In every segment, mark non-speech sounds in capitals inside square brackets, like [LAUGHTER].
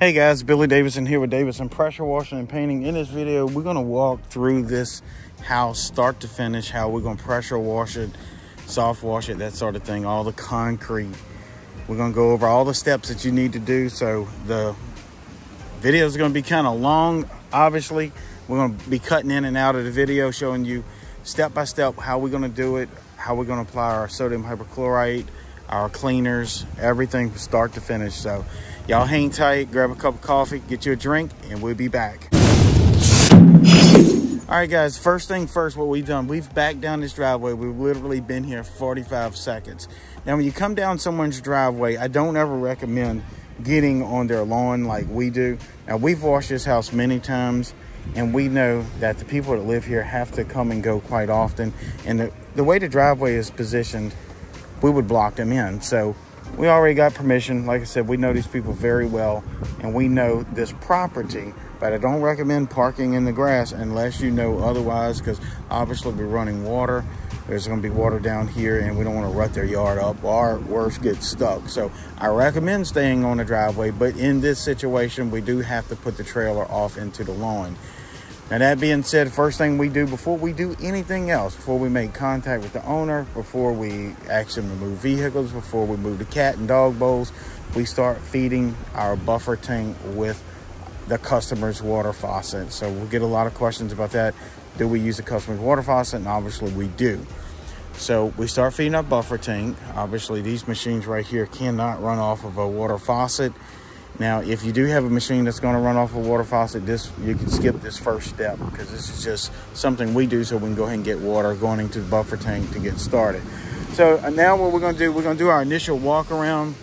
Hey guys, Billy Davidson here with Davidson Pressure Washing and Painting. In this video, we're gonna walk through this house start to finish, how we're gonna pressure wash it, soft wash it, that sort of thing, all the concrete. We're gonna go over all the steps that you need to do. So the video is gonna be kind of long, obviously. We're gonna be cutting in and out of the video, showing you step by step how we're gonna do it, how we're gonna apply our sodium hypochlorite, our cleaners, everything from start to finish. So y'all hang tight, grab a cup of coffee, get you a drink, and we'll be back. All right, guys, first thing first, what we've done, we've backed down this driveway. We've literally been here 45 seconds. Now, when you come down someone's driveway, I don't ever recommend getting on their lawn like we do. Now, we've washed this house many times, and we know that the people that live here have to come and go quite often. And the, the way the driveway is positioned, we would block them in. So we already got permission. Like I said, we know these people very well and we know this property, but I don't recommend parking in the grass unless you know otherwise because obviously we're running water. There's going to be water down here and we don't want to rut their yard up or worse get stuck. So I recommend staying on the driveway, but in this situation, we do have to put the trailer off into the lawn. Now, that being said, first thing we do before we do anything else, before we make contact with the owner, before we actually move vehicles, before we move the cat and dog bowls, we start feeding our buffer tank with the customer's water faucet. So we'll get a lot of questions about that. Do we use the customer's water faucet? And obviously we do. So we start feeding our buffer tank. Obviously these machines right here cannot run off of a water faucet. Now, if you do have a machine that's going to run off a water faucet, this you can skip this first step because this is just something we do so we can go ahead and get water going into the buffer tank to get started. So uh, now what we're going to do, we're going to do our initial walk around.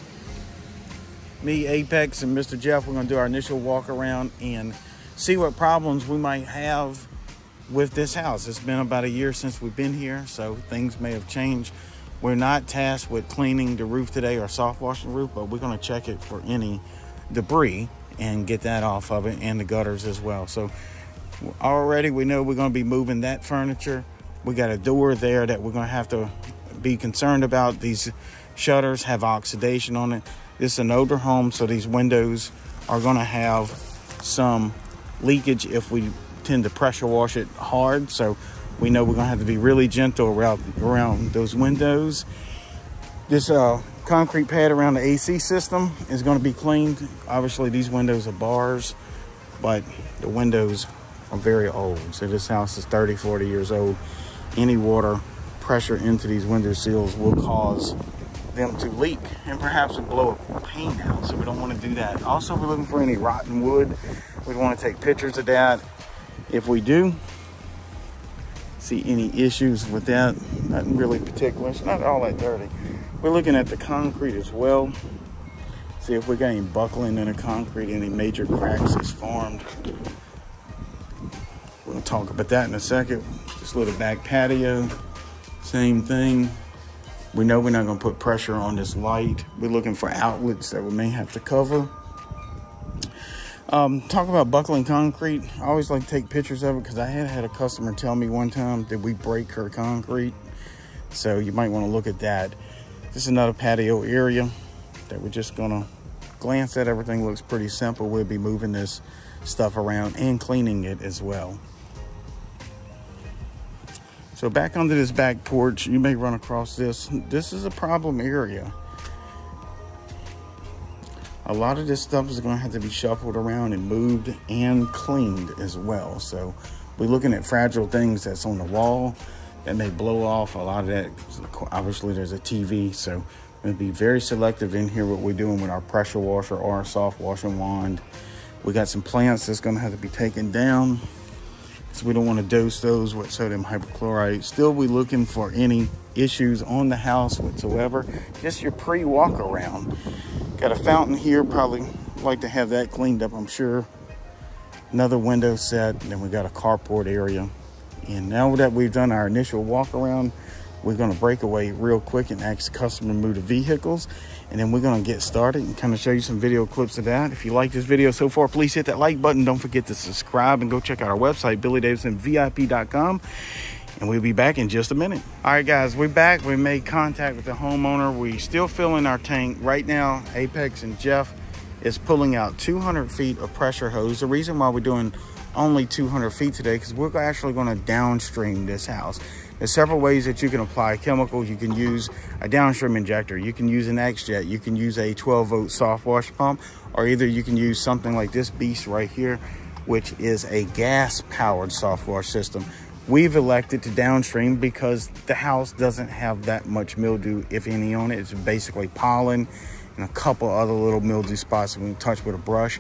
Me, Apex, and Mr. Jeff, we're going to do our initial walk around and see what problems we might have with this house. It's been about a year since we've been here, so things may have changed. We're not tasked with cleaning the roof today or soft washing the roof, but we're going to check it for any debris and get that off of it and the gutters as well. So already we know we're going to be moving that furniture. We got a door there that we're going to have to be concerned about. These shutters have oxidation on it. This is an older home, so these windows are going to have some leakage if we tend to pressure wash it hard. So we know we're going to have to be really gentle around, around those windows. This uh, concrete pad around the AC system is going to be cleaned. Obviously, these windows are bars, but the windows are very old. So this house is 30, 40 years old. Any water pressure into these window seals will cause them to leak and perhaps blow a pane out. So we don't want to do that. Also, we're looking for any rotten wood. We want to take pictures of that. If we do see any issues with that, nothing really particular. It's not all that dirty. We're looking at the concrete as well. See if we got any buckling in the concrete, any major cracks is formed. We'll talk about that in a second. This little back patio, same thing. We know we're not gonna put pressure on this light. We're looking for outlets that we may have to cover. Um, talk about buckling concrete. I always like to take pictures of it because I had had a customer tell me one time, did we break her concrete? So you might want to look at that. This is another patio area that we're just gonna glance at. Everything looks pretty simple. We'll be moving this stuff around and cleaning it as well. So back onto this back porch, you may run across this. This is a problem area. A lot of this stuff is gonna have to be shuffled around and moved and cleaned as well. So we're looking at fragile things that's on the wall that may blow off. A lot of that, obviously, there's a TV, so we'll be very selective in here what we're doing with our pressure washer or our soft washing wand. We got some plants that's going to have to be taken down so we don't want to dose those with sodium hypochlorite. Still, we looking for any issues on the house whatsoever. Just your pre-walk around. Got a fountain here, probably like to have that cleaned up, I'm sure. Another window set, and then we got a carport area and now that we've done our initial walk around, we're to break away real quick and ask the customer to move the vehicles. And then we're to get started and kind of show you some video clips of that. If you like this video so far, please hit that like button. Don't forget to subscribe and go check out our website, BillyDavidsonVIP.com. And we'll be back in just a minute. All right, guys, we're back. We made contact with the homeowner. We still filling our tank right now. Apex and Jeff is pulling out 200 feet of pressure hose. The reason why we're doing only 200 feet today because we're actually going to downstream this house. There's several ways that you can apply chemicals. You can use a downstream injector. You can use an X-Jet. You can use a 12 volt soft wash pump, or either you can use something like this beast right here, which is a gas powered soft wash system. We've elected to downstream because the house doesn't have that much mildew, if any, on it. It's basically pollen and a couple other little mildew spots that we can touch with a brush.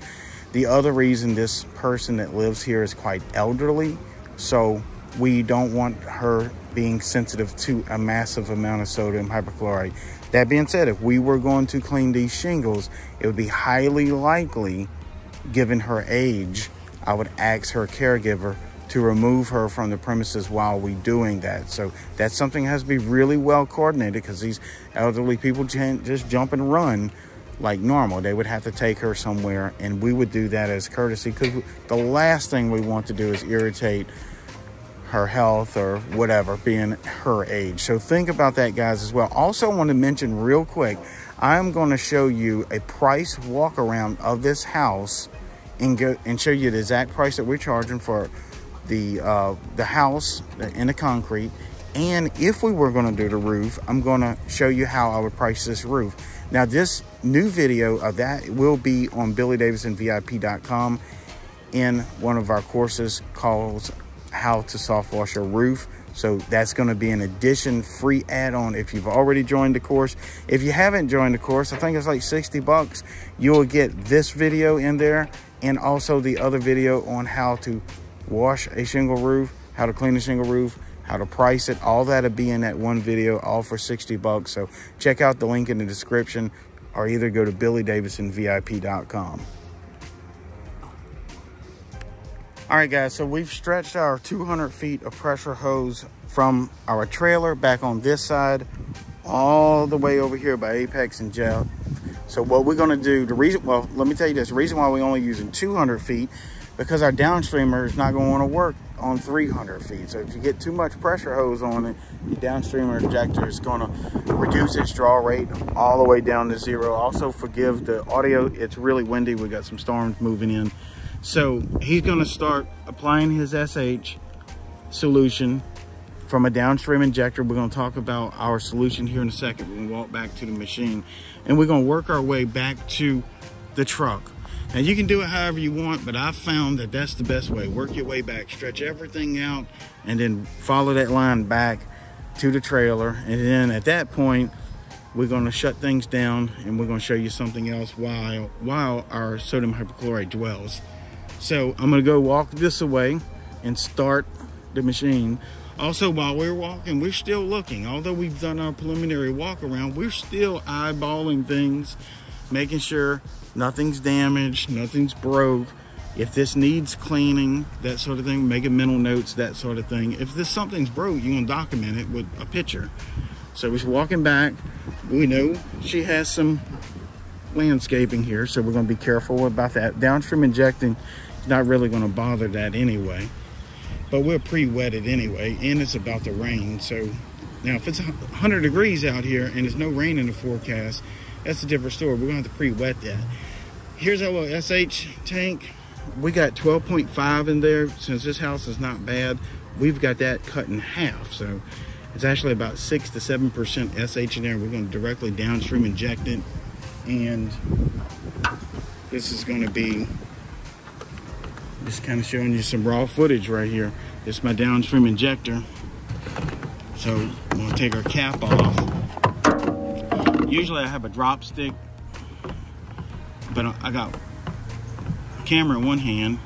The other reason this person that lives here is quite elderly, so we don't want her being sensitive to a massive amount of sodium hypochlorite. That being said, if we were going to clean these shingles, it would be highly likely, given her age, I would ask her caregiver to remove her from the premises while we doing that. So that's something that has to be really well coordinated because these elderly people can't just jump and run like normal. They would have to take her somewhere and we would do that as courtesy because the last thing we want to do is irritate her health or whatever, being her age. So think about that, guys, as well. Also, I want to mention real quick, I'm going to show you a price walk around of this house and go and show you the exact price that we're charging for the uh, the house in the concrete. And if we were going to do the roof, I'm going to show you how I would price this roof. Now, this new video of that will be on BillyDavidsonVIP.com in one of our courses called how to soft wash a roof. So that's going to be an addition free add-on if you've already joined the course. If you haven't joined the course, I think it's like 60 bucks. You'll get this video in there and also the other video on how to wash a shingle roof, how to clean a shingle roof, how to price it. All that'll be in that one video, all for 60 bucks. So check out the link in the description or either go to BillyDavidsonVIP.com. All right, guys, so we've stretched our 200 feet of pressure hose from our trailer back on this side all the way over here by Apex and Jet. So what we're gonna do, the reason, well, let me tell you this, the reason why we're only using 200 feet, because our downstreamer is not gonna wanna work on 300 feet. So if you get too much pressure hose on it, your downstream injector is gonna reduce its draw rate all the way down to zero. Also forgive the audio, it's really windy, we got some storms moving in. So he's gonna start applying his SH solution from a downstream injector. We're gonna talk about our solution here in a second. Gonna walk back to the machine and we're gonna work our way back to the truck. Now you can do it however you want, but I found that that's the best way. Work your way back, stretch everything out, and then follow that line back to the trailer. And then at that point, we're gonna shut things down and we're gonna show you something else while, while our sodium hypochlorite dwells. So I'm gonna go walk this away and start the machine. Also, while we're walking, we're still looking. Although we've done our preliminary walk around, we're still eyeballing things, making sure nothing's damaged, nothing's broke. If this needs cleaning, that sort of thing, making mental notes, that sort of thing. If this something's broke, you're gonna document it with a picture. So we're walking back. We know she has some landscaping here, so we're gonna be careful about that. Downstream injecting not really going to bother that anyway. But we're pre-wetted anyway, and it's about to rain. So now if it's 100 degrees out here and there's no rain in the forecast, that's a different story. We're to have to pre-wet that. Here's our little SH tank. We got 12.5 in there. Since this house is not bad, we've got that cut in half. So it's actually about 6 to 7% SH in there. We're to directly downstream inject it. And this is to be just kind of showing you some raw footage right here. This is my downstream injector. So I'm gonna take our cap off. Usually I have a drop stick, but I got camera in one hand.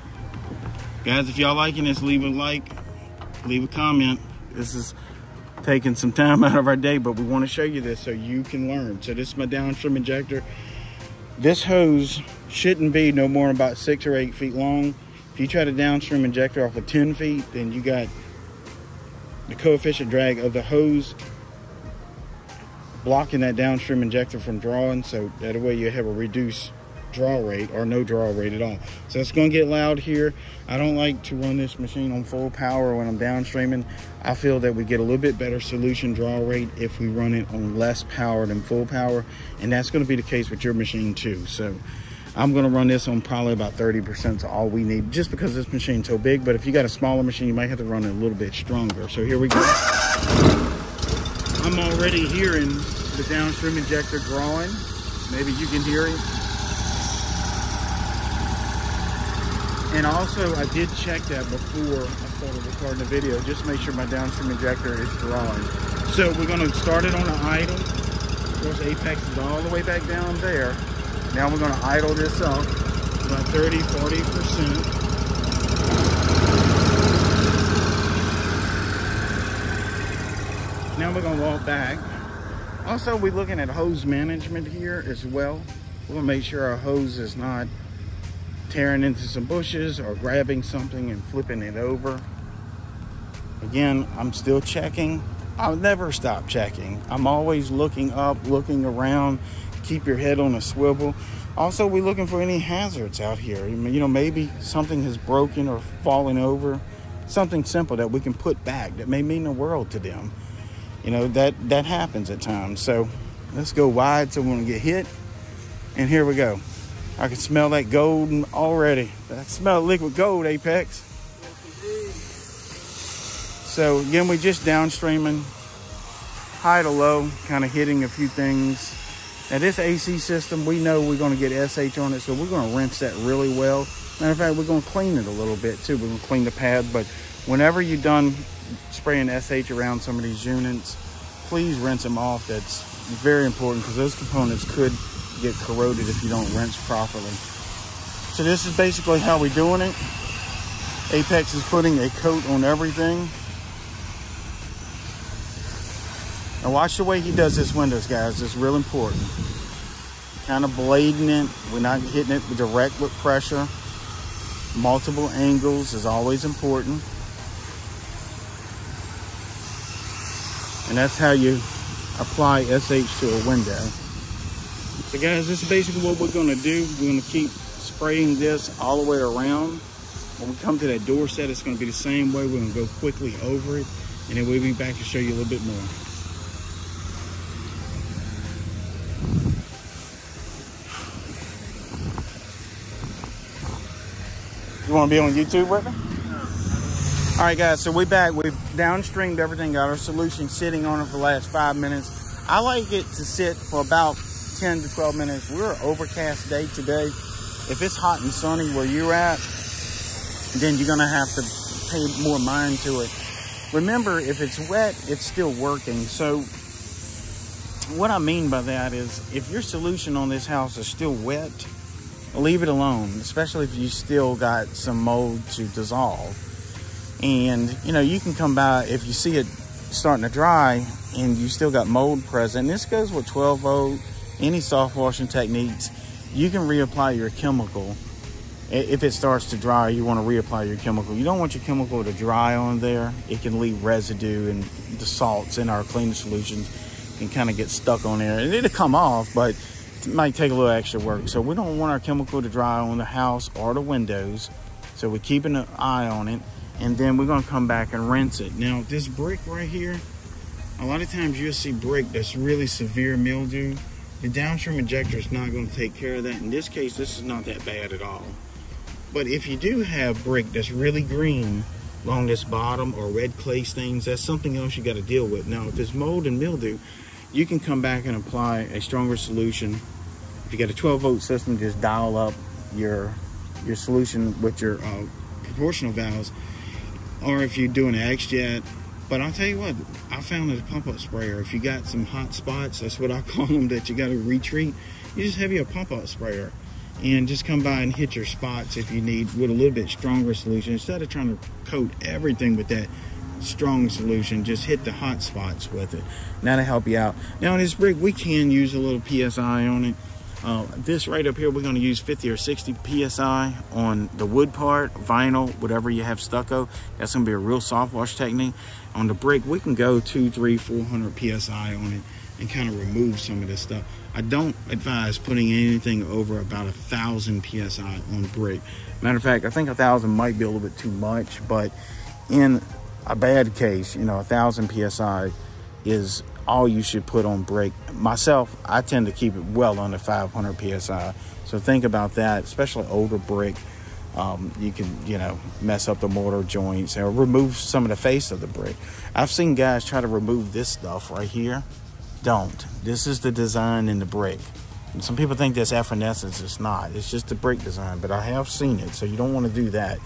Guys, if y'all liking this, leave a like, leave a comment. This is taking some time [LAUGHS] out of our day, but we want to show you this so you can learn. So this is my downstream injector. This hose shouldn't be no more than about six or eight feet long. If you try to downstream injector off of 10 feet, then you got the coefficient drag of the hose blocking that downstream injector from drawing. So that way you have a reduced draw rate or no draw rate at all. So it's going to get loud here. I don't like to run this machine on full power when I'm downstreaming. I feel that we get a little bit better solution draw rate if we run it on less power than full power. And that's going to be the case with your machine too. So I'm gonna run this on probably about 30% to all we need, just because this machine's so big. But if you got a smaller machine, you might have to run it a little bit stronger. So here we go. I'm already hearing the downstream injector drawing. Maybe you can hear it. And also, I did check that before I started recording the video, just to make sure my downstream injector is drawing. So we're gonna start it on an idle. Of course, apex is all the way back down there. Now we're gonna idle this up about 30, 40%. Now we're gonna walk back. Also, we're looking at hose management here as well. We're gonna make sure our hose is not tearing into some bushes or grabbing something and flipping it over. Again, I'm still checking. I'll never stop checking. I'm always looking up, looking around. Keep your head on a swivel. Also, we're looking for any hazards out here. You know, maybe something has broken or fallen over. Something simple that we can put back that may mean the world to them. You know, that, that happens at times. So let's go wide so we don't get hit. And here we go. I can smell that gold already. I smell liquid gold, Apex. So again, we just downstreaming, high to low, kind of hitting a few things. Now this AC system, we know we're gonna get SH on it, so we're gonna rinse that really well. Matter of fact, we're gonna clean it a little bit too. We're gonna clean the pad, but whenever you're done spraying SH around some of these units, please rinse them off. That's very important because those components could get corroded if you don't rinse properly. So this is basically how we're doing it. Apex is putting a coat on everything. Now watch the way he does his windows, guys. It's real important. Kind of blading it. We're not hitting it direct with pressure. Multiple angles is always important. And that's how you apply SH to a window. So guys, this is basically what we're gonna do. We're gonna keep spraying this all the way around. When we come to that door set, it's gonna be the same way. We're gonna go quickly over it, and then we'll be back to show you a little bit more. You wanna be on YouTube with me? All right, guys, so we back. We've downstreamed everything, got our solution sitting on it for the last five minutes. I like it to sit for about 10 to 12 minutes. We're an overcast day today. If it's hot and sunny where you're at, then you're gonna have to pay more mind to it. Remember, if it's wet, it's still working. So what I mean by that is if your solution on this house is still wet, leave it alone, especially if you still got some mold to dissolve. And you know, you can come by if you see it starting to dry and you still got mold present. This goes with 12 volt any soft washing techniques, you can reapply your chemical. If it starts to dry, you want to reapply your chemical. You don't want your chemical to dry on there. It can leave residue and the salts in our cleaning solutions can kind of get stuck on there. And it'll come off, but it might take a little extra work. So we don't want our chemical to dry on the house or the windows. So we're keeping an eye on it. And then we're gonna come back and rinse it. Now this brick right here, a lot of times you'll see brick that's really severe mildew the downstream injector is not to take care of that. In this case, this is not that bad at all. But if you do have brick that's really green along this bottom or red clay stains, that's something else you got to deal with. Now, if it's mold and mildew, you can come back and apply a stronger solution. If you got a 12 volt system, just dial up your your solution with your uh, proportional valves. Or if you're doing an X-Jet but I'll tell you what, I found a pump up sprayer. If you got some hot spots, that's what I [LAUGHS] call them, that you got to retreat, you just have your pump up sprayer and just come by and hit your spots if you need with a little bit stronger solution. Instead of trying to coat everything with that strong solution, just hit the hot spots with it. That'll help you out. Now on this brick, we can use a little PSI on it. Uh, this right up here, we're going to use 50 or 60 PSI on the wood part, vinyl, whatever you have stucco. That's going to be a real soft wash technique. On the brick, we can go two, three, 400 PSI on it and kind of remove some of this stuff. I don't advise putting anything over about a thousand PSI on brick. Matter of fact, I think a thousand might be a little bit too much, but in a bad case, you know, a thousand PSI is all you should put on brick. Myself, I tend to keep it well under 500 psi. So think about that, especially older brick. Um, you can, you know, mess up the mortar joints or remove some of the face of the brick. I've seen guys try to remove this stuff right here. Don't. This is the design in the brick. And some people think that's effervescence. It's not. It's just the brick design, but I have seen it, so you don't want to do that.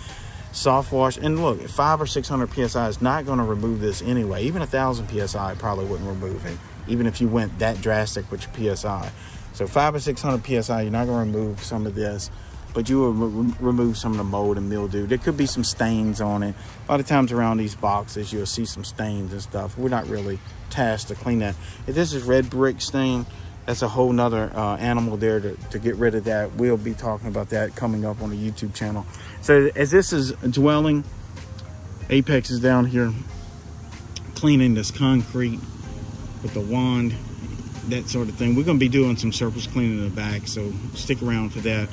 Soft wash, and look, five or 600 PSI is not going to remove this anyway. Even a thousand PSI probably wouldn't remove it, even if you went that drastic with your PSI. So five or 600 PSI, you're not going to remove some of this but you will re remove some of the mold and mildew. There could be some stains on it. A lot of times around these boxes, you'll see some stains and stuff. We're not really tasked to clean that. If this is red brick stain, that's a whole nother uh, animal there to, to get rid of that. We'll be talking about that coming up on the YouTube channel. So as this is dwelling, Apex is down here cleaning this concrete with the wand, that sort of thing. We're gonna be doing some surface cleaning in the back, so stick around for that.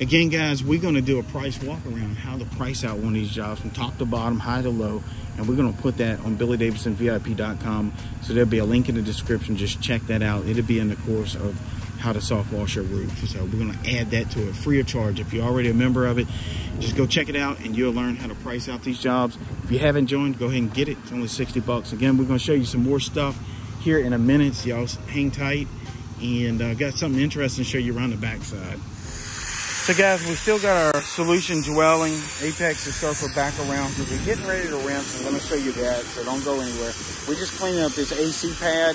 Again, guys, we're going to do a price walk around, how to price out one of these jobs from top to bottom, high to low. And we're going to put that on BillyDavidsonVIP.com. So there'll be a link in the description. Just check that out. It'll be in the course of how to soft wash your roof. So we're going to add that to it free of charge. If you're already a member of it, just go check it out and you'll learn how to price out these jobs. If you haven't joined, go ahead and get it. It's only 60 bucks. Again, we're going to show you some more stuff here in a minute. So y'all hang tight and uh, got something interesting to show you around the backside. So guys, we still got our solution dwelling. Apex is circle back around because we're getting ready to rinse. I'm gonna show you that, so don't go anywhere. We're just cleaning up this AC pad.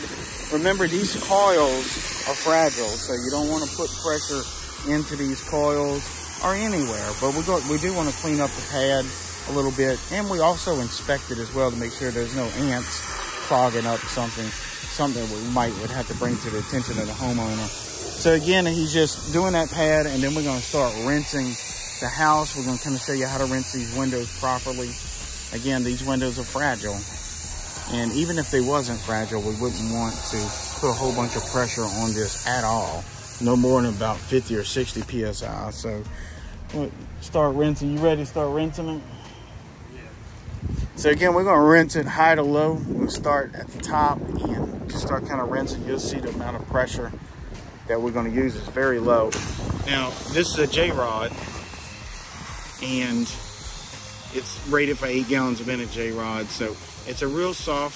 Remember, these coils are fragile, so you don't wanna put pressure into these coils or anywhere. But we, go, we do wanna clean up the pad a little bit. And we also inspect it as well to make sure there's no ants clogging up something, something we might would have to bring to the attention of the homeowner. So again, he's just doing that pad and then we're gonna start rinsing the house. We're gonna kind of show you how to rinse these windows properly. Again, these windows are fragile. And even if they wasn't fragile, we wouldn't want to put a whole bunch of pressure on this at all. No more than about 50 or 60 PSI. So we'll start rinsing. You ready to start rinsing it? So again, we're gonna rinse it high to low. We'll start at the top and just start kind of rinsing. You'll see the amount of pressure that we're going to use is very low. Now, this is a J-Rod, and it's rated for 8 gallons a minute J-Rod, so it's a real soft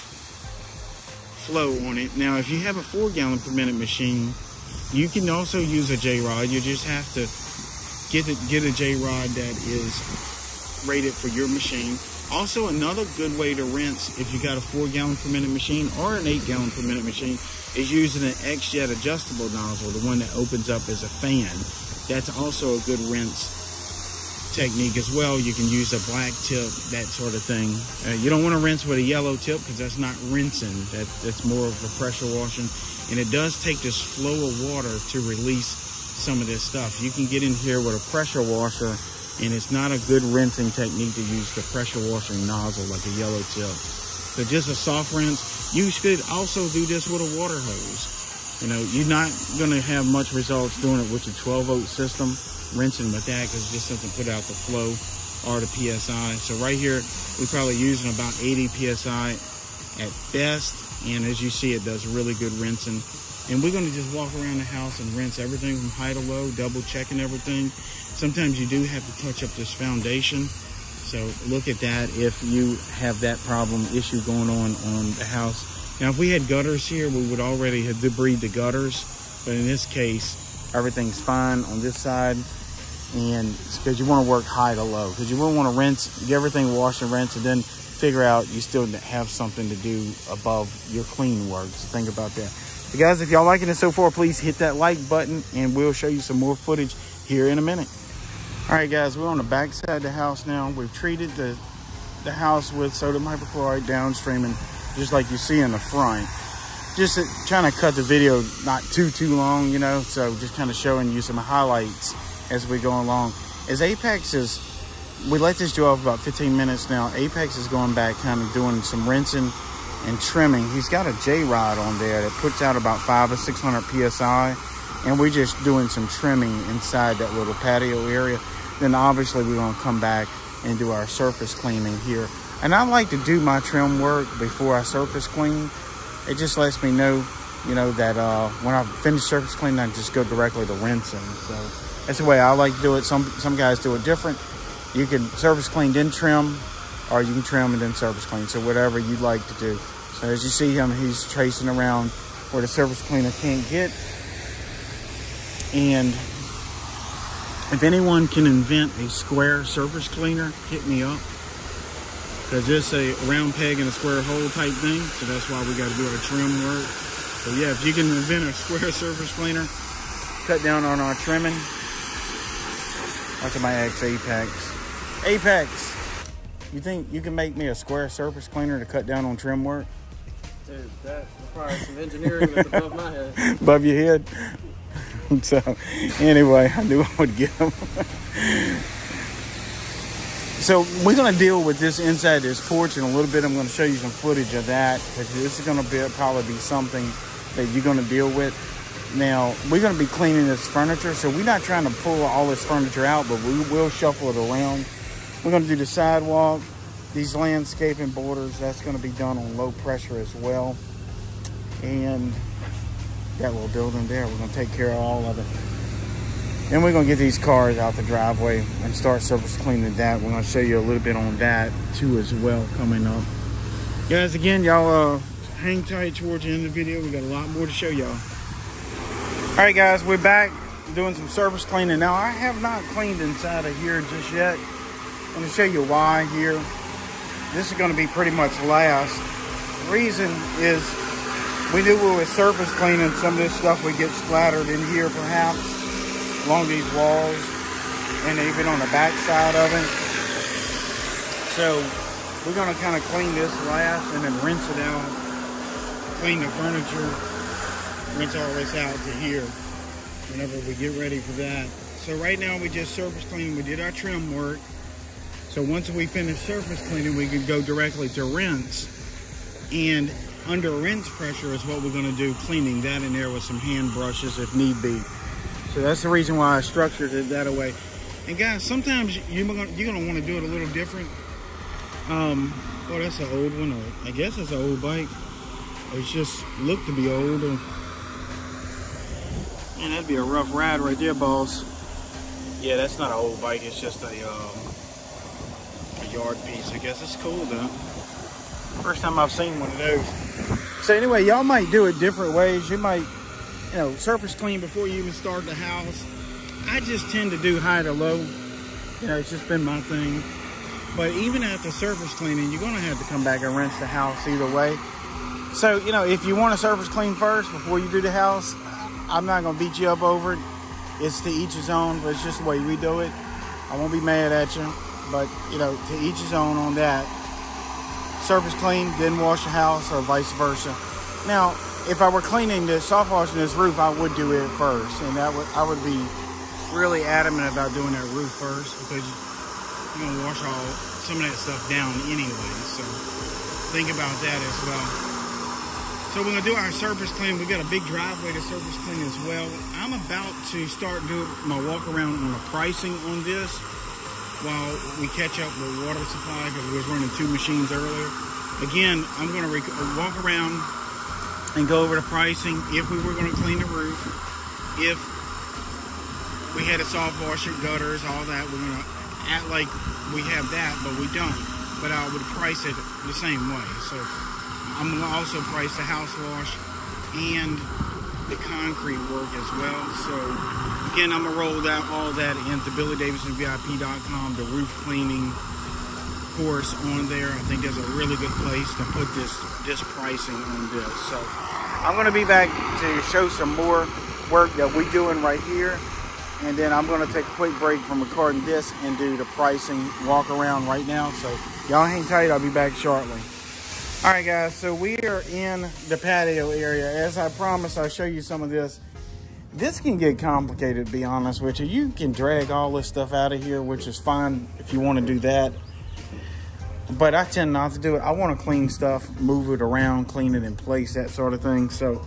flow on it. Now, if you have a 4 gallon per minute machine, you can also use a J-Rod. You just have to get a, get a J-Rod that is rated for your machine. Also, another good way to rinse if you got a 4 gallon per minute machine or an 8 gallon per minute machine is using an X-Jet adjustable nozzle, the one that opens up as a fan. That's also a good rinse technique as well. You can use a black tip, that sort of thing. Uh, you don't want to rinse with a yellow tip because that's not rinsing. That, that's more of a pressure washing. And it does take this flow of water to release some of this stuff. You can get in here with a pressure washer and it's not a good rinsing technique to use the pressure washing nozzle like a yellow tip. So just a soft rinse you could also do this with a water hose. You know, you're not going to have much results doing it with your 12 volt system, rinsing with that because it just doesn't put out the flow or the PSI. So right here, we're probably using about 80 PSI at best. And as you see, it does really good rinsing. And we're gonna just walk around the house and rinse everything from high to low, double checking everything. Sometimes you do have to touch up this foundation so look at that if you have that problem issue going on on the house. Now, if we had gutters here, we would already have debris the gutters. But in this case, everything's fine on this side. And because you want to work high to low. Because you wouldn't want to rinse, get everything washed and rinse, and then figure out you still have something to do above your clean work. So think about that. But guys, if y'all liking it so far, please hit that like button and we'll show you some more footage here in a minute. All right, guys, we're on the back side of the house now. We've treated the, the house with sodium hypochlorite downstreaming, just like you see in the front. Just trying to cut the video not too, too long, you know, so just kind of showing you some highlights as we go along. As Apex is, we let this go off about 15 minutes now. Apex is going back kind of doing some rinsing and trimming. He's got a J-Rod on there that puts out about five or 600 PSI. And we're just doing some trimming inside that little patio area then obviously we're going to come back and do our surface cleaning here. And I like to do my trim work before I surface clean. It just lets me know, you know, that uh, when I finish surface cleaning, I just go directly to rinsing. So That's the way I like to do it. Some some guys do it different. You can surface clean then trim, or you can trim and then surface clean. So whatever you'd like to do. So as you see him, he's tracing around where the surface cleaner can't get. And if anyone can invent a square surface cleaner, hit me up. Because it's a round peg in a square hole type thing. So that's why we got to do our trim work. So yeah, if you can invent a square [LAUGHS] surface cleaner, cut down on our trimming. Watch my ex Apex. Apex, you think you can make me a square surface cleaner to cut down on trim work? Dude, that requires some engineering that's above my head. [LAUGHS] Above your head? [LAUGHS] so anyway, I knew I would get them. so we're gonna deal with this inside this porch in a little bit. I'm gonna show you some footage of that because this is gonna be probably be something that you're gonna deal with. Now we're gonna be cleaning this furniture, so we're not trying to pull all this furniture out, but we will shuffle it around. We're gonna do the sidewalk, these landscaping borders. That's gonna be done on low pressure as well, and that little building there. We're gonna take care of all of it. Then we're gonna get these cars out the driveway and start surface cleaning that. We're gonna show you a little bit on that too as well coming up. Guys, again, y'all uh, hang tight towards the end of the video. We got a lot more to show y'all. All right, guys, we're back doing some surface cleaning. Now, I have not cleaned inside of here just yet. I'm gonna show you why here. This is gonna be pretty much last. The reason is we knew we were surface cleaning some of this stuff would get splattered in here perhaps along these walls and even on the back side of it. So we're gonna kind of clean this last and then rinse it out, clean the furniture, rinse all this out to here whenever we get ready for that. So right now we just surface clean, we did our trim work. So once we finish surface cleaning, we can go directly to rinse. And under rinse pressure is what we're gonna do, cleaning that in there with some hand brushes if need be. So that's the reason why I structured it that way. And guys, sometimes you're gonna, you're gonna wanna do it a little different. Um, oh, that's an old one. I guess it's an old bike. It's just looked to be old. Or, man, that'd be a rough ride right there, boss. Yeah, that's not an old bike. It's just a, um, a yard piece. I guess it's cool though. First time I've seen one of those. So anyway, y'all might do it different ways. You might, you know, surface clean before you even start the house. I just tend to do high to low. You know, it's just been my thing. But even after surface cleaning, you're gonna have to come back and rinse the house either way. So, you know, if you want to surface clean first before you do the house, I'm not gonna beat you up over it. It's to each his own, but it's just the way we do it. I won't be mad at you, but you know, to each his own on that surface clean, then wash the house, or vice versa. Now, if I were cleaning this, soft washing this roof, I would do it first, and that would I would be really adamant about doing that roof first because you're gonna wash all some of that stuff down anyway. So think about that as well. So we're gonna do our surface clean. We got a big driveway to surface clean as well. I'm about to start doing my walk around on the pricing on this while we catch up with water supply because we was running two machines earlier. Again, I'm going to walk around and go over the pricing if we were going to clean the roof, if we had a soft washer, gutters, all that. We're going to act like we have that, but we don't. But I would price it the same way. So I'm going to also price the house wash and the concrete work as well. So again, I'm gonna roll that all that into BillyDavidsonVIP.com, the roof cleaning course on there. I think that's a really good place to put this this pricing on this. So I'm gonna be back to show some more work that we're doing right here. And then I'm gonna take a quick break from recording this and do the pricing walk around right now. So y'all hang tight, I'll be back shortly. All right, guys, so we are in the patio area. As I promised, I'll show you some of this. This can get complicated, to be honest with you. You can drag all this stuff out of here, which is fine if you want to do that. But I tend not to do it. I want to clean stuff, move it around, clean it in place, that sort of thing. So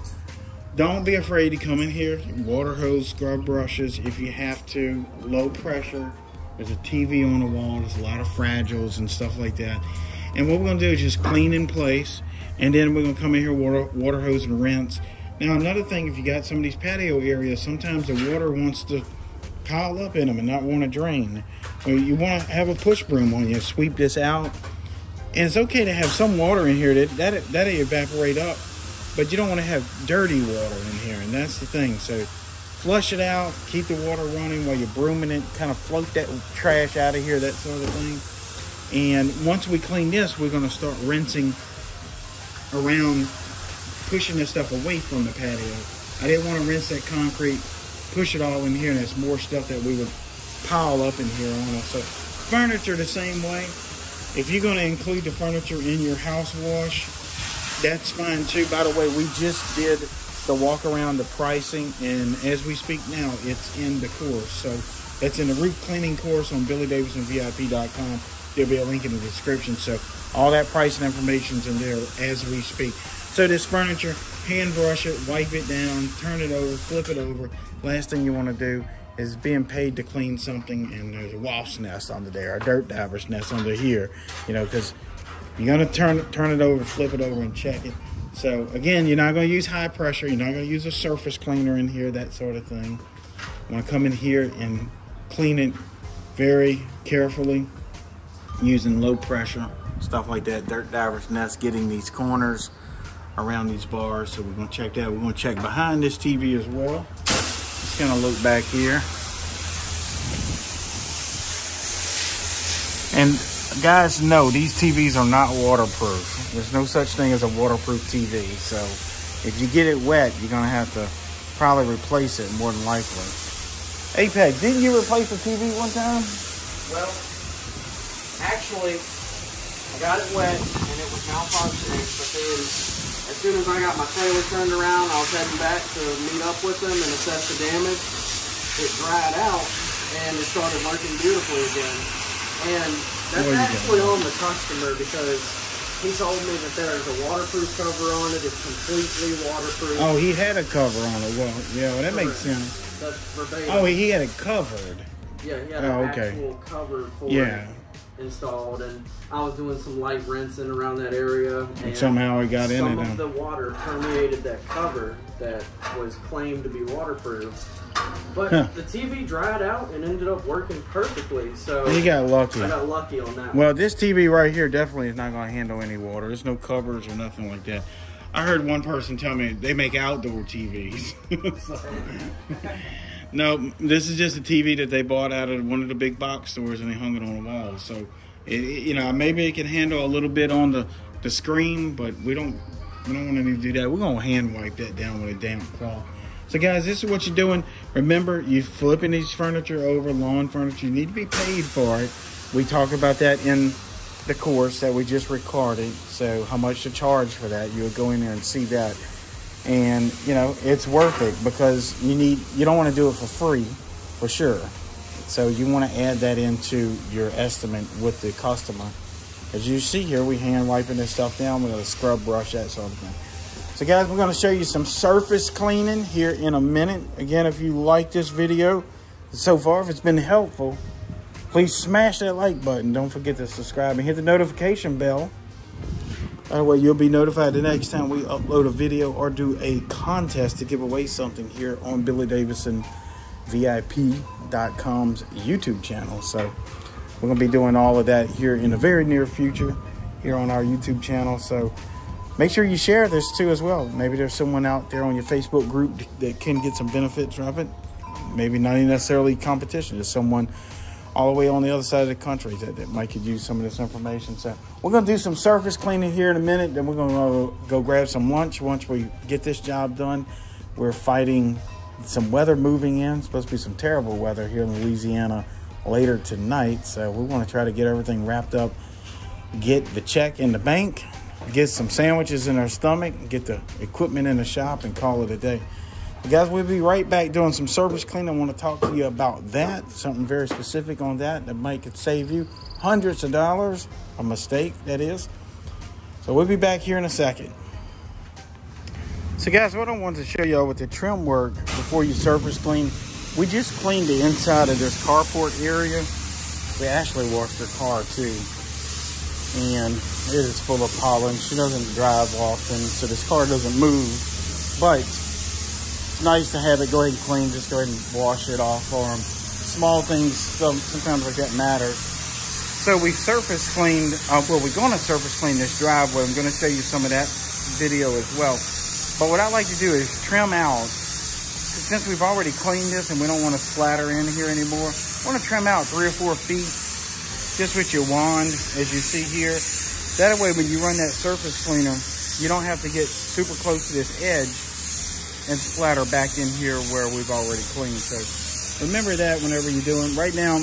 don't be afraid to come in here. Water hose, scrub brushes if you have to. Low pressure. There's a TV on the wall. There's a lot of fragiles and stuff like that. And what we're gonna do is just clean in place, and then we're gonna come in here, water, water hose and rinse. Now another thing, if you got some of these patio areas, sometimes the water wants to pile up in them and not want to drain. You want to have a push broom on you, sweep this out. And it's okay to have some water in here that that that evaporate up, but you don't want to have dirty water in here, and that's the thing. So flush it out, keep the water running while you're brooming it, kind of float that trash out of here, that sort of thing. And once we clean this, we're going to start rinsing around, pushing this stuff away from the patio. I didn't want to rinse that concrete, push it all in here, and there's more stuff that we would pile up in here on us. So furniture the same way. If you're going to include the furniture in your house wash, that's fine too. By the way, we just did the walk around the pricing, and as we speak now, it's in the course. So that's in the roof cleaning course on BillyDavidsonVIP.com. There'll be a link in the description. So all that pricing information's in there as we speak. So this furniture, hand brush it, wipe it down, turn it over, flip it over. Last thing you want to do is being paid to clean something and there's a wasp's nest under there, a dirt dauber's nest under here, you know, because you're gonna turn turn it over, flip it over, and check it. So again, you're not gonna use high pressure. You're not gonna use a surface cleaner in here, that sort of thing. You wanna come in here and clean it very carefully using low pressure, stuff like that. Dirt dauber's nest, getting these corners around these bars. So we're gonna check that. We're gonna check behind this TV as well. Just gonna look back here. And guys know these TVs are not waterproof. There's no such thing as a waterproof TV. So if you get it wet, you're gonna have to probably replace it more than likely. Apex, didn't you replace the TV one time? Well, actually, I got it wet and it was malfunctioning, but then as soon as I got my trailer turned around, I was heading back to meet up with them and assess the damage. It dried out and it started working beautifully again. And that's There actually on the customer because he told me that there's a waterproof cover on it. It's completely waterproof. Oh, he had a cover on it. Well, yeah, well, that makes sense. That's verbatim. Oh, he had it covered. Yeah, he had Oh, an okay. actual cover for Yeah. it installed, and I was doing some light rinsing around that area, and somehow it got in some of the water permeated that cover that was claimed to be waterproof. But Huh. the TV dried out and ended up working perfectly, so He got lucky. I got lucky on that. Well, this TV right here definitely is not going to handle any water. There's no covers or nothing like that. I heard one person tell me they make outdoor TVs. [LAUGHS] So- [LAUGHS] no, this is just a TV that they bought out of one of the big box stores and they hung it on the wall. So, it, you know, maybe it can handle a little bit on the, the screen, but we don't we don't want to do that. We're gonna hand wipe that down with a damp cloth. So, guys, this is what you're doing. Remember, you're flipping these furniture over, lawn furniture. You need to be paid for it. We talk about that in the course that we just recorded. So, how much to charge for that? You'll go in there and see that. And you know, it's worth it because you need. You don't want to do it for free, for sure. So you want to add that into your estimate with the customer. As you see here, we hand wiping this stuff down with a scrub brush, that sort of thing. So guys, we're going to show you some surface cleaning here in a minute. Again, if you like this video so far, if it's been helpful, please smash that like button. Don't forget to subscribe and hit the notification bell. That way you'll be notified the next time we upload a video or do a contest to give away something here on Billy Davidson VIP.com's YouTube channel. So we're going to be doing all of that here in the very near future here on our YouTube channel. So make sure you share this too as well. Maybe there's someone out there on your Facebook group that can get some benefits from it. Maybe not necessarily competition, just someone all the way on the other side of the country that, that might could use some of this information. So we're gonna do some surface cleaning here in a minute. Then we're gonna go, go grab some lunch once we get this job done. We're fighting some weather moving in. It's supposed to be some terrible weather here in Louisiana later tonight. So we want to try to get everything wrapped up, get the check in the bank, get some sandwiches in our stomach, get the equipment in the shop, and call it a day. Guys, we'll be right back doing some surface cleaning. I want to talk to you about that, something very specific on that that might could save you hundreds of dollars, a mistake that is. So we'll be back here in a second. So guys, what I wanted to show y'all with the trim work before you surface clean, we just cleaned the inside of this carport area. We actually washed her car too. And it is full of pollen. She doesn't drive often, so this car doesn't move. But nice to have it go ahead and clean. Just go ahead and wash it off for them. small things some, sometimes like that matter. So we surface cleaned, uh, well, we're gonna surface clean this driveway. I'm gonna show you some of that video as well. But what I like to do is trim out, since we've already cleaned this and we don't wanna splatter in here anymore, I wanna trim out three or four feet just with your wand, as you see here. That way, when you run that surface cleaner, you don't have to get super close to this edge and splatter back in here where we've already cleaned. So remember that whenever you're doing. Right now,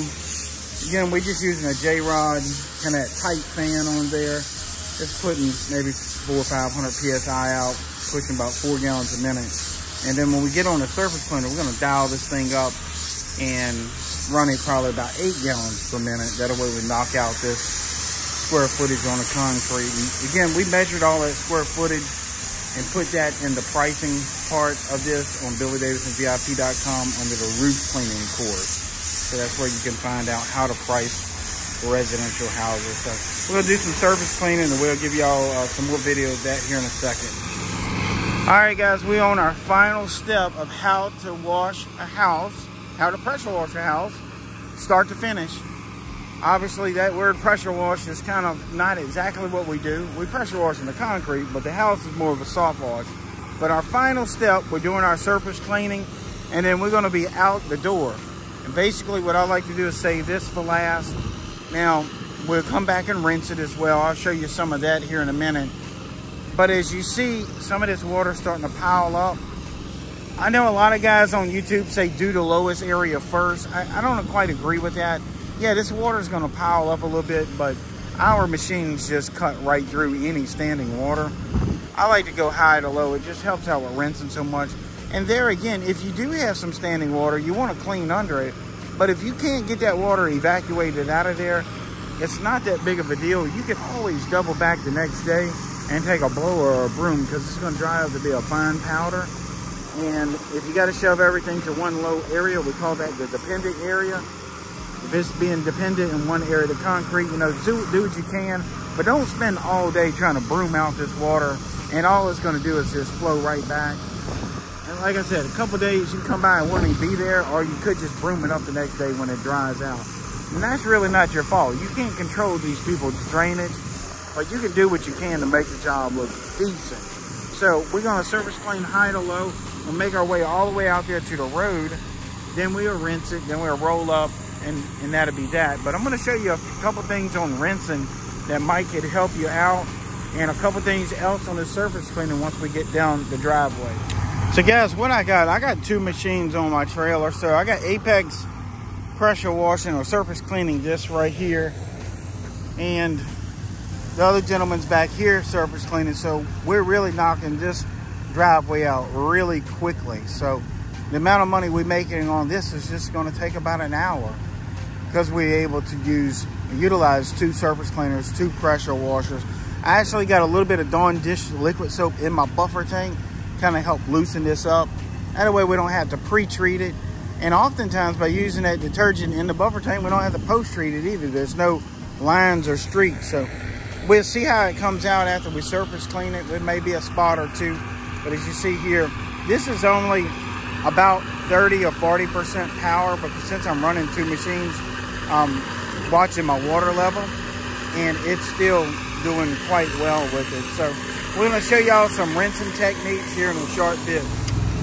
again, we're just using a J-Rod, kind of tight fan on there. Just putting maybe four or 500 PSI out, pushing about four gallons a minute. And then when we get on the surface cleaner, we're gonna dial this thing up and run it probably about eight gallons per minute. That way we knock out this square footage on the concrete. And again, we measured all that square footage and put that in the pricing part of this on BillyDavidsonVIP.com under the roof cleaning course. So that's where you can find out how to price residential houses. So we're gonna do some surface cleaning and we'll give y'all uh, some more videos that here in a second. All right, guys, we're on our final step of how to wash a house, how to pressure wash a house, start to finish. Obviously, that word pressure wash is kind of not exactly what we do. We pressure wash in the concrete, but the house is more of a soft wash. But our final step, we're doing our surface cleaning, and then we're gonna be out the door. And basically what I like to do is save this for last. Now, we'll come back and rinse it as well. I'll show you some of that here in a minute. But as you see, some of this water starting to pile up. I know a lot of guys on YouTube say do the lowest area first. I, I don't quite agree with that yeah, this water is going to pile up a little bit, but our machines just cut right through any standing water. I like to go high to low. It just helps out with rinsing so much. And there again, if you do have some standing water, you want to clean under it. But if you can't get that water evacuated out of there, it's not that big of a deal. You can always double back the next day and take a blower or a broom because it's going to dry out to be a fine powder. And if you got to shove everything to one low area, we call that the dependent area if it's being dependent in one area of the concrete, you know, do, do what you can, but don't spend all day trying to broom out this water and all it's gonna do is just flow right back. And like I said, a couple days you can come by and won't even be there, or you could just broom it up the next day when it dries out. And that's really not your fault. You can't control these people's drainage, but you can do what you can to make the job look decent. So we're gonna surface clean high to low. We'll make our way all the way out there to the road. Then we'll rinse it, then we'll roll up, and, and that'll be that. But I'm gonna show you a couple things on rinsing that might could help you out and a couple things else on the surface cleaning once we get down the driveway. So guys, what I got, I got two machines on my trailer. So I got Apex pressure washing or surface cleaning this right here. And the other gentleman's back here surface cleaning. So we're really knocking this driveway out really quickly. So the amount of money we're making on this is just gonna take about an hour because we're able to use utilize two surface cleaners, two pressure washers. I actually got a little bit of Dawn dish liquid soap in my buffer tank, kind of help loosen this up. That way we don't have to pre-treat it. And oftentimes by using that detergent in the buffer tank, we don't have to post-treat it either. There's no lines or streaks. So we'll see how it comes out after we surface clean it. There may be a spot or two. But as you see here, this is only about 30 or 40% power But since I'm running two machines, I'm watching my water level and it's still doing quite well with it. So we're gonna show y'all some rinsing techniques here in a short bit.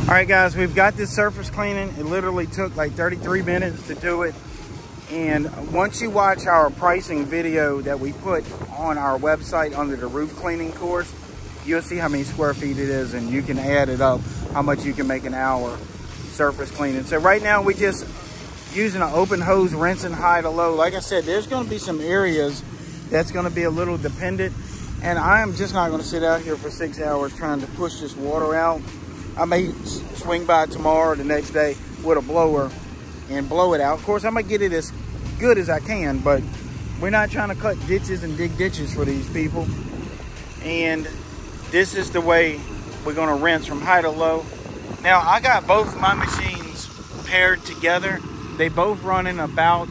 All right guys, we've got this surface cleaning. It literally took like 33 minutes to do it. And once you watch our pricing video that we put on our website under the roof cleaning course, you'll see how many square feet it is and you can add it up, how much you can make an hour surface cleaning. So right now we just using an open hose rinsing high to low. Like I said, there's going to be some areas that's going to be a little dependent. And I am just not going to sit out here for six hours trying to push this water out. I may swing by tomorrow or the next day with a blower and blow it out. Of course, I'm going to get it as good as I can, but we're not trying to cut ditches and dig ditches for these people. And this is the way we're going to rinse from high to low. Now, I got both my machines paired together they both running about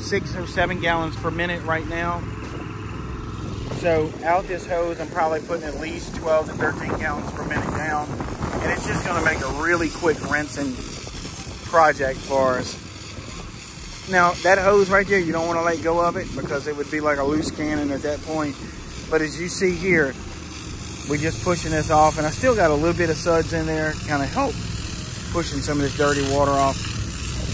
six or seven gallons per minute right now. So out this hose, I'm probably putting at least 12 to 13 gallons per minute down. And it's just gonna make a really quick rinsing project for us. now that hose right there, you don't want to let go of it because it would be like a loose cannon at that point. But as you see here, we're just pushing this off and I still got a little bit of suds in there, kind of help pushing some of this dirty water off.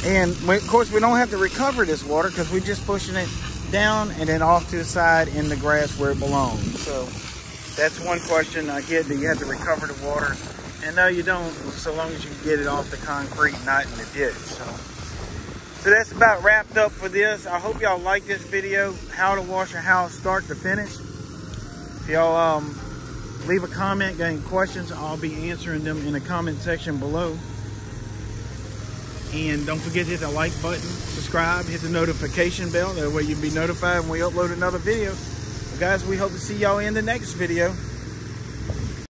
And we, of course we don't have to recover this water because we're just pushing it down and then off to the side in the grass where it belongs. So that's one question I get, do you have to recover the water? And no, you don't, so long as you get it off the concrete, not in the ditch. So, so that's about wrapped up for this. I hope y'all like this video, how to wash a house start to finish. If y'all um, leave a comment, got any questions, I'll be answering them in the comment section below. And don't forget to hit the like button, subscribe, hit the notification bell. That way you'll be notified when we upload another video. Guys, we hope to see y'all in the next video.